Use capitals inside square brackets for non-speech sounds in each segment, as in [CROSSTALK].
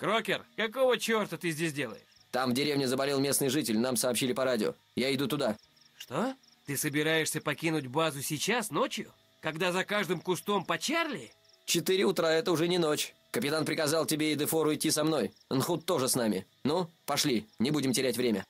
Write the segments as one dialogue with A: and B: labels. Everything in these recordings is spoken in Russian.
A: Крокер, какого черта ты здесь делаешь?
B: Там в деревне заболел местный житель, нам сообщили по радио. Я иду туда.
A: Что? Ты собираешься покинуть базу сейчас, ночью? Когда за каждым кустом по Чарли?
B: Четыре утра, это уже не ночь. Капитан приказал тебе и Дефору идти со мной. Нхут тоже с нами. Ну, пошли, не будем терять время.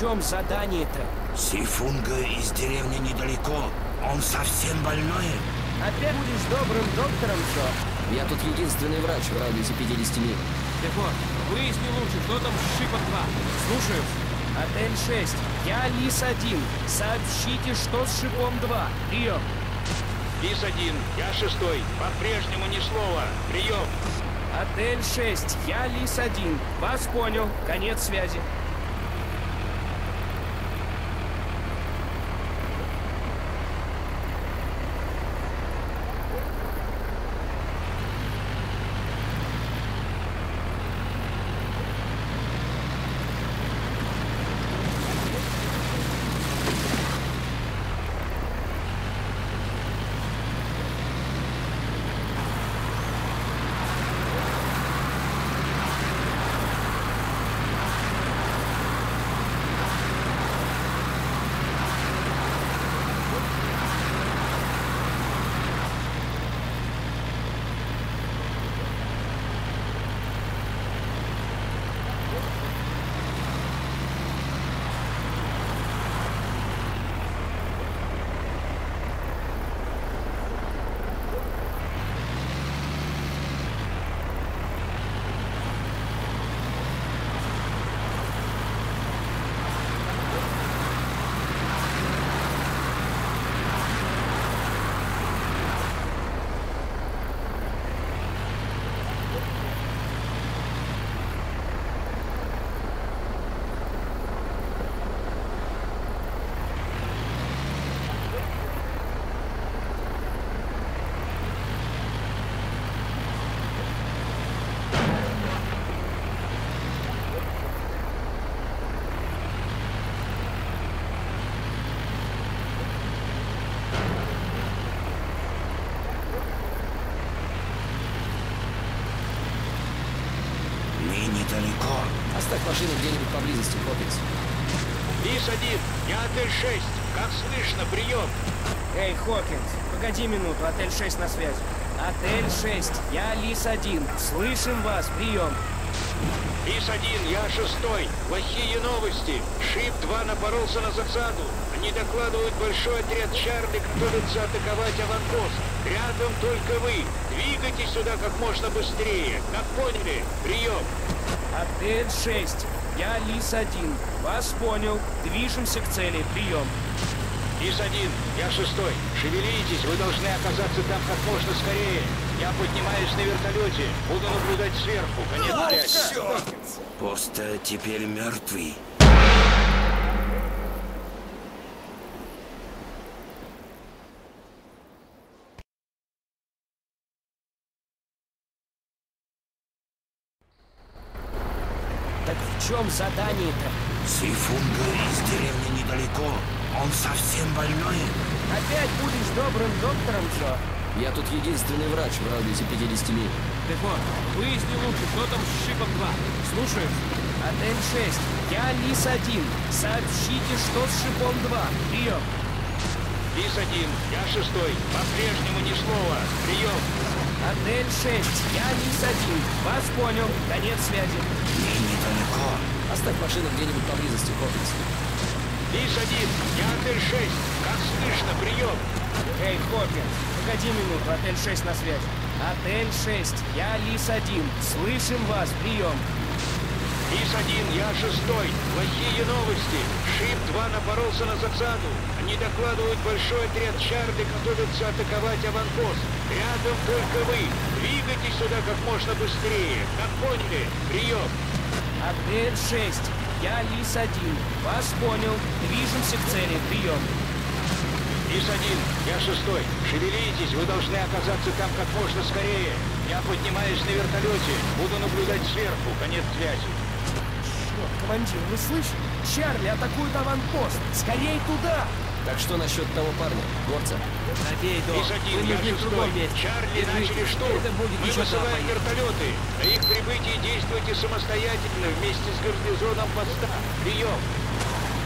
A: Чем задание-то?
C: Сейфунга из деревни недалеко. Он совсем больной.
A: Опять будешь добрым доктором, Джо?
B: Я тут единственный врач в радиусе 50 миль.
D: Дефор, выясни лучше, кто там с шипом 2. Слушаю.
A: Отель 6. Я Лис-1. Сообщите, что с шипом 2. Прием.
E: Лис-1, я шестой. По-прежнему ни слова. Прием.
A: Отель 6. Я Лис-1. Вас понял. Конец связи. Хокинс, погоди минуту. Отель 6 на связи. Отель 6. Я Лис-1. Слышим вас. Прием.
E: Лис-1, я шестой. Плохие новости. Шип-2 напоролся на засаду. Они докладывают, большой отряд Чарли готовится атаковать аванпост. Рядом только вы. Двигайтесь сюда как можно быстрее. Как поняли? Прием.
A: Отель 6. Я Лис-1. Вас понял. Движемся к цели. Прием.
E: Лис-1, я шестой. Шевелитесь, вы должны оказаться там как можно скорее. Я поднимаюсь на вертолете. Буду наблюдать сверху. Конец связи.
C: Поста теперь мертвый.
A: Так в чем задание-то?
C: Сейфунга из деревни недалеко. Он совсем больной.
A: Опять будешь добрым доктором, Джо?
B: Я тут единственный врач в радиусе 50 миль.
D: Дефор, выясни лучше, кто там с шипом 2. Слушаю.
A: Отель 6. Я Лис-1. Сообщите, что с шипом 2. Прием.
E: Лис-1, я шестой. По-прежнему ни слова. Прием.
A: Отель 6. Я Лис-1. Вас понял. Конец связи.
C: Мы недалеко.
B: Оставь машину где-нибудь поблизости, Хоппинс.
E: Лис-1, я отель 6. Как слышно, прием.
A: Эй, Хокинс, погоди минуту. Отель 6 на связи. Отель 6. Я Лис-1. Слышим вас. Прием.
E: Лис-1, я шестой. Плохие новости. Шип-2 напоролся на засаду. Они докладывают, большой отряд Чарли готовится атаковать аванпост. Рядом только вы. Двигайтесь сюда как можно быстрее. Как поняли? Прием.
A: Отель 6. Я Лис-1. Вас понял. Движемся к цели. Прием.
E: Лис-1, я шестой. Шевелитесь, вы должны оказаться там как можно скорее. Я поднимаюсь на вертолете. Буду наблюдать сверху. Конец связи.
A: Черт, командир, вы слышите? Чарли атакует аванпост. Скорей туда!
B: Так что насчет того парня, горца?
D: Забей, Док.
E: Лис-1,
D: Вы
E: я
D: нужны в
E: шестой.
D: другом месте.
E: Чарли
D: Держите.
E: начали штурм.
D: Это будет
E: Мы высылаем вертолеты. До их прибытия действуйте самостоятельно вместе с гарнизоном поста. Прием.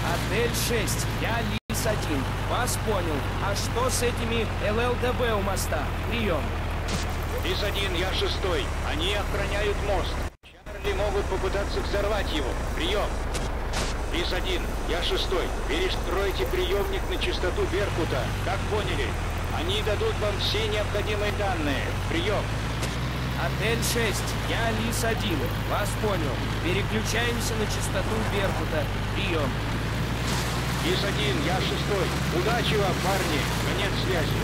A: Отель 6. Я Лис-1. Вас понял. А что с этими ЛЛДБ у моста? Прием.
E: Лис-1, я шестой. Они охраняют мост. Чарли могут попытаться взорвать его. Прием. Лис-1, я шестой. Перестройте приемник на частоту Беркута. Как поняли? Они дадут вам все необходимые данные. Прием.
A: Отель 6, я Лис-1. Вас понял. Переключаемся на частоту Беркута. Прием.
E: Лис-1, я шестой. Удачи вам, парни. Конец связи.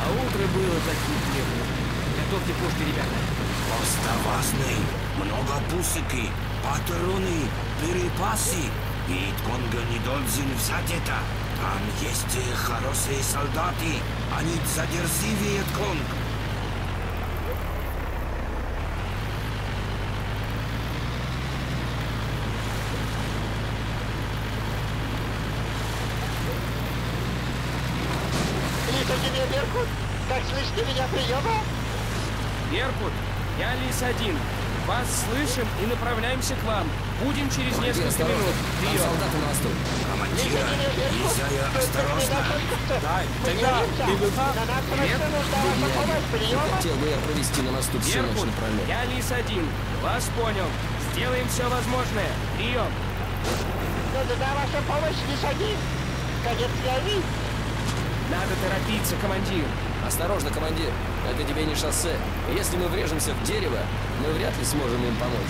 D: А утро было таким теплым. Готовьте пушки, ребята.
C: Поставазный, много пусыки, патроны, перепасы. Ведь Конго не должен взять это. Там есть хорошие солдаты, они задержи Вьетконг.
F: Литогене Беркут, как слышите меня приема?
A: Беркут, я Лис-1. Вас слышим и направляемся к вам. Будем через
B: Командир,
A: несколько
B: осторожно.
A: минут.
B: Там
A: Прием.
B: солдаты на восток.
C: Командира, нельзя осторожно.
F: Да, На нас срочно нужна ваша помощь, приема?
B: Хотел бы я провести на мосту всю ночь напролет.
A: я Лис-1. Вас понял. Сделаем все возможное. Прием.
F: Нужна ваша помощь, Лис-1. Конец связи.
A: Надо торопиться, командир.
B: Осторожно, командир. Это тебе не шоссе. Если мы врежемся в дерево, мы вряд ли сможем им помочь.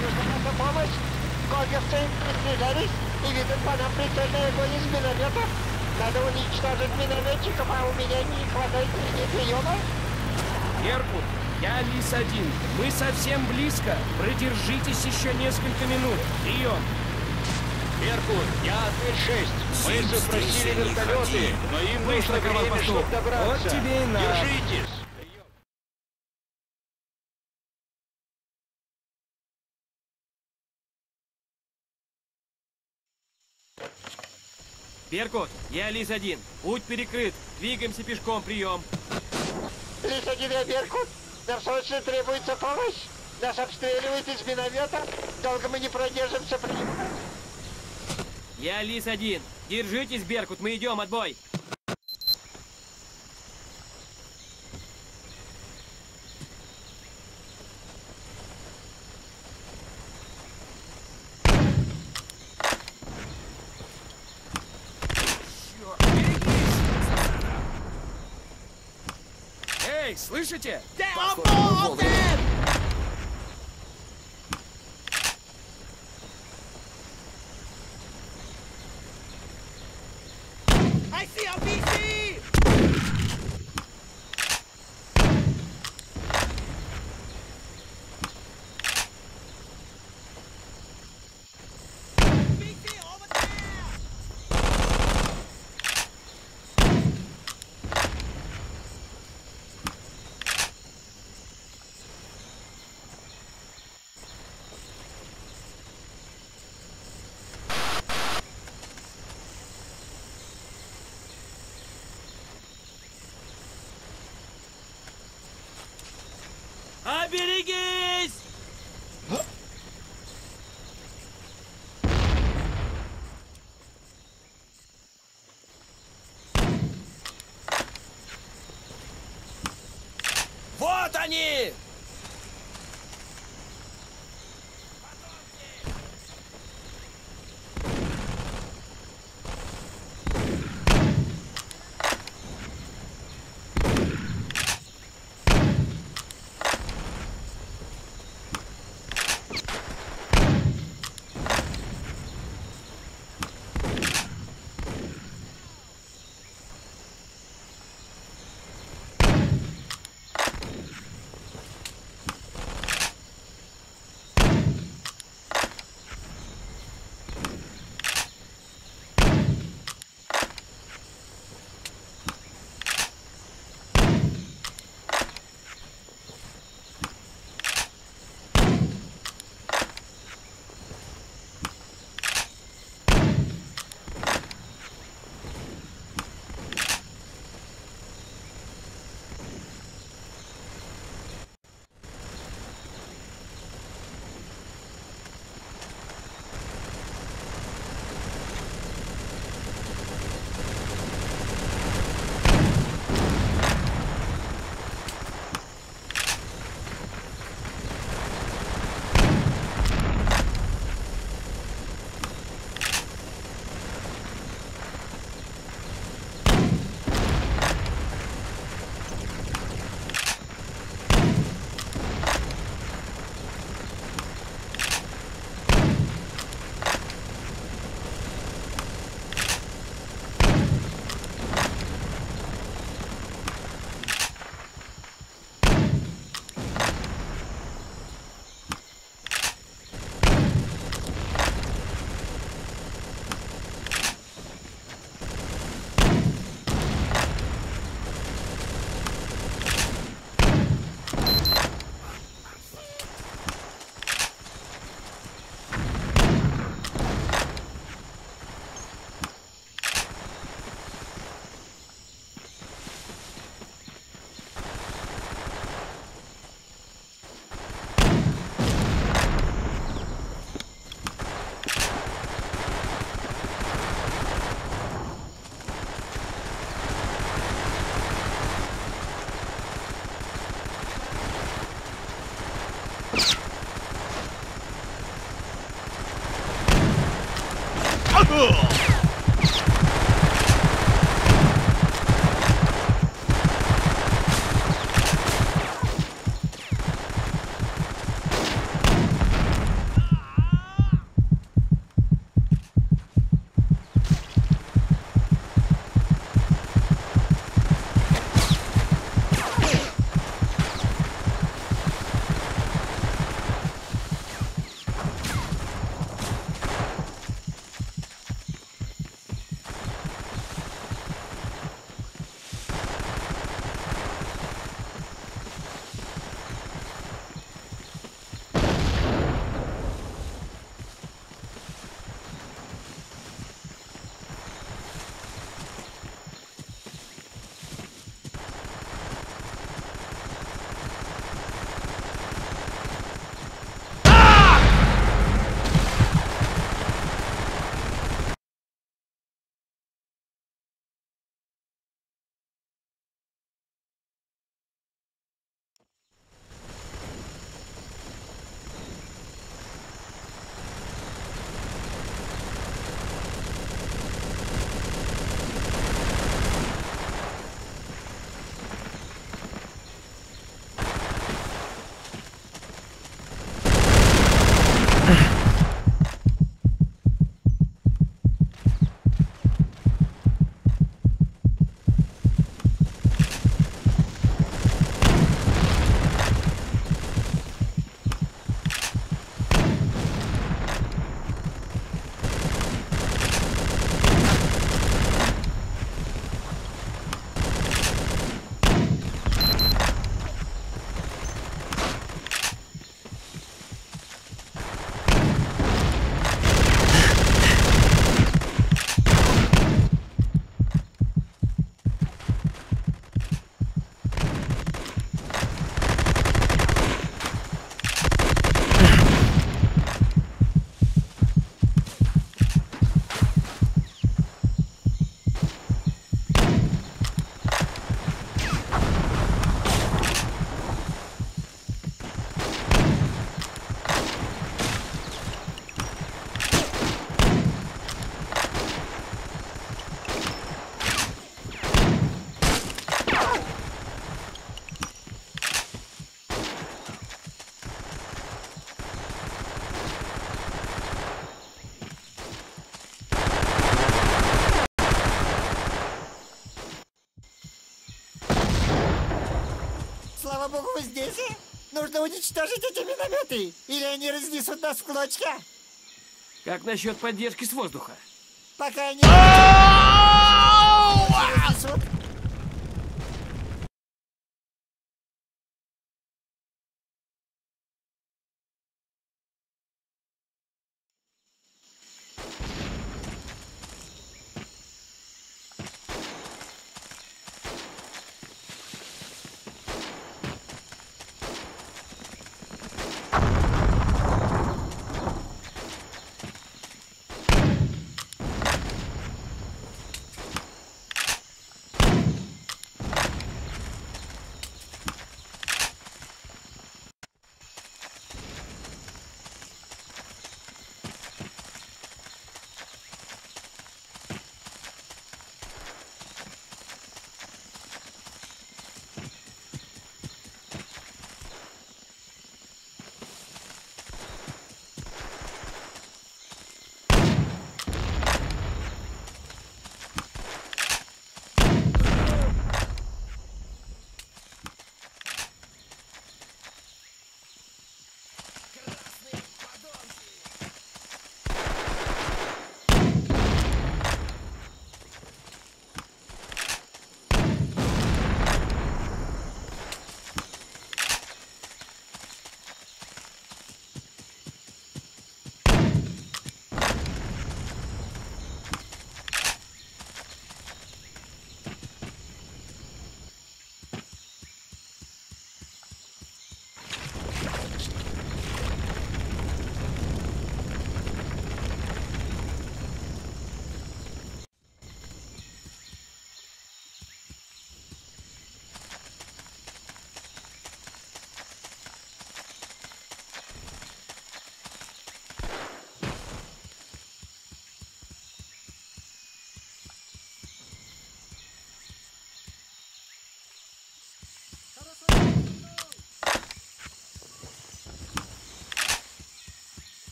F: Нужна ваша помощь. Конговцы приближались и ведут по нам прицельный огонь из минометов. Надо уничтожить минометчиков, а у меня не хватает среди приема.
A: Беркут, я Лис-1. Мы совсем близко. Продержитесь еще несколько минут. Прием.
E: Беркут, я Отель 6. Мы запросили вертолеты, но им нужно время, чтобы добраться.
A: Вот тебе и на.
E: Держитесь.
D: Беркут, я Лис-1. Путь перекрыт. Двигаемся пешком. Прием.
F: Лисогиня Беркут, нам срочно требуется помощь. Нас обстреливают из миномета. Долго мы не продержимся. Приема.
D: Я Лис-1. Держитесь, Беркут. Мы идем. Отбой.
A: Эй, слышите?
B: Вовремя.
F: Богу, вы здесь? Нужно уничтожить эти минометы, или они разнесут нас в клочья.
A: Как насчет поддержки с воздуха?
F: Пока они разнесут.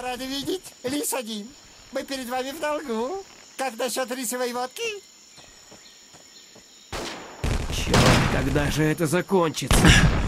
F: Рады видеть, Лис один. Мы перед вами в долгу. Как насчет рисовой водки?
A: Черт, когда же это закончится? [LAUGHS]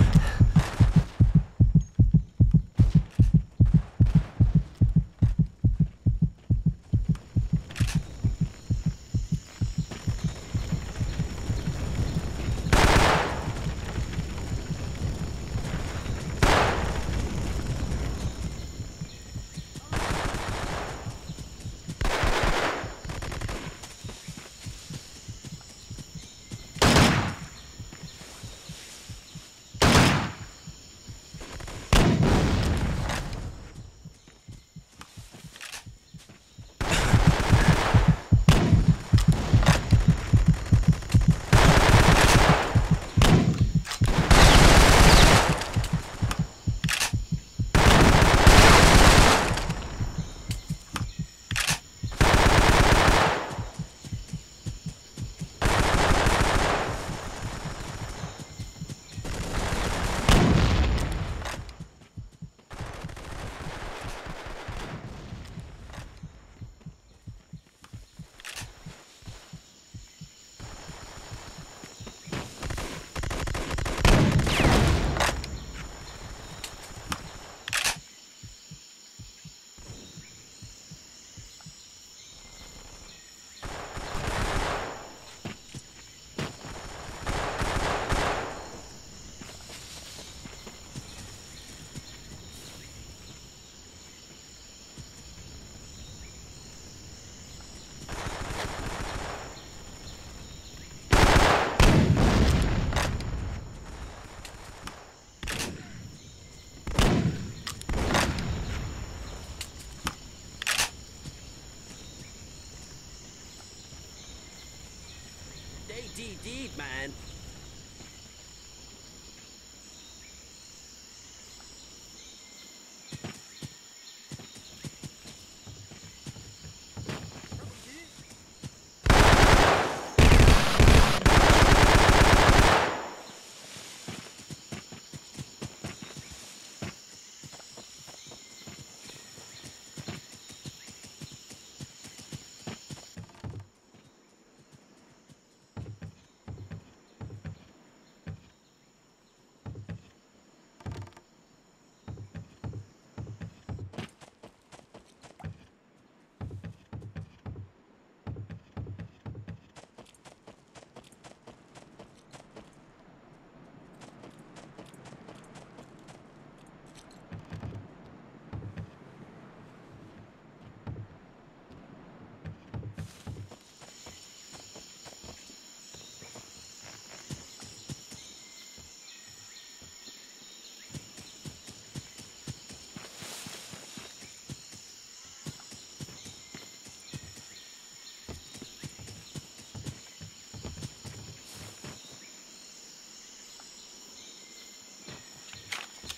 G: D D man.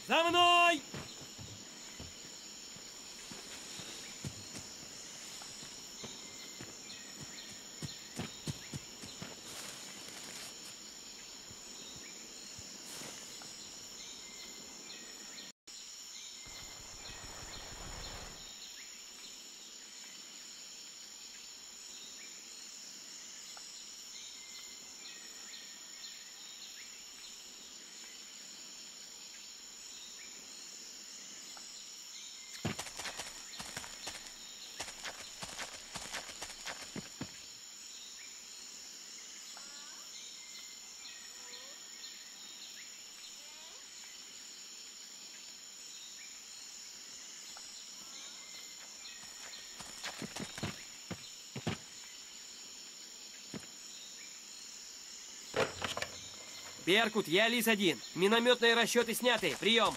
A: За мной! Беркут, я Лис-1. Минометные расчеты сняты. Прием.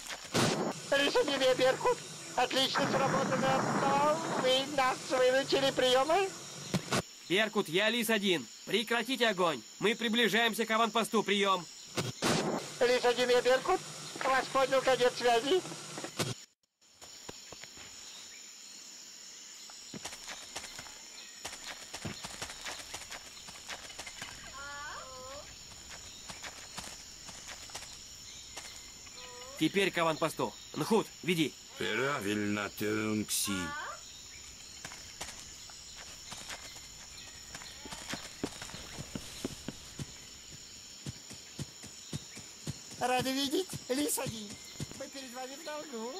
F: Один, я Беркут. Отлично сработано. Но вы нас выручили приемы.
A: Беркут, я Лис-1. Прекратите огонь. Мы приближаемся к аванпосту. Прием.
F: Лис один, я Беркут. Вас понял, конец связи.
A: Теперь к аванпосту. Нхут, веди.
C: Правильно, Тюнкси.
F: Рады видеть, Лис-1. Мы перед вами в долгу.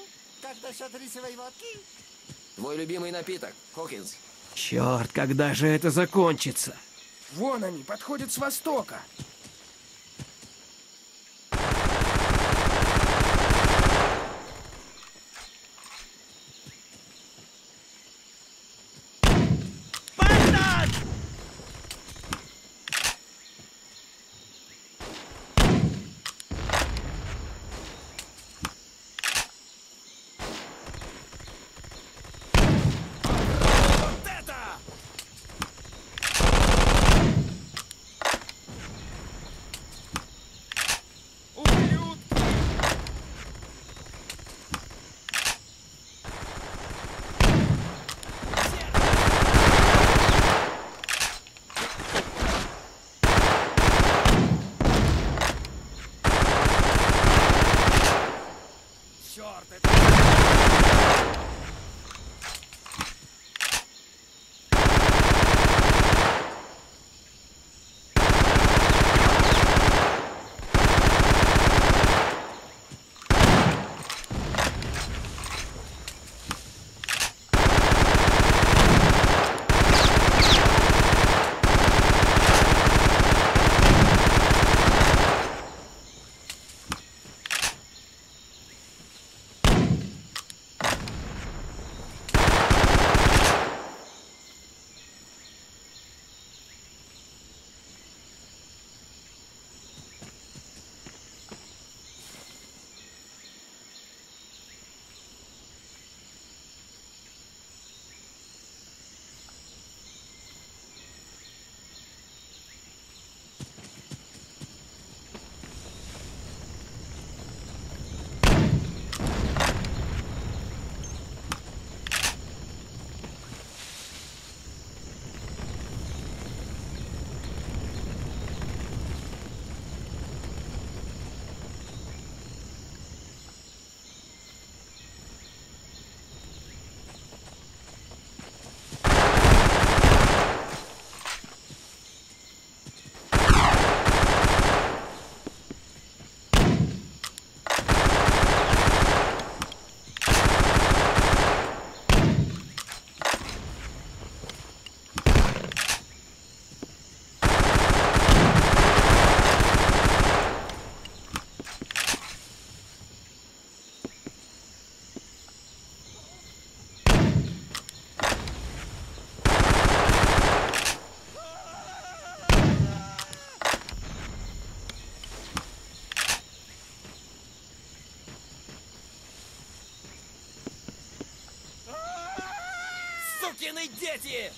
F: Как насчет рисовой водки?
B: Твой любимый напиток, Хокинс.
D: Черт, когда же это закончится?
A: Вон они, подходят с востока.
B: Сукины дети!